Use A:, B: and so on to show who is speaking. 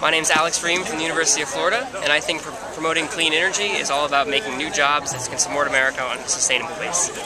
A: My name is Alex Ream from the University of Florida, and I think pr promoting clean energy is all about making new jobs that can support America on a sustainable basis.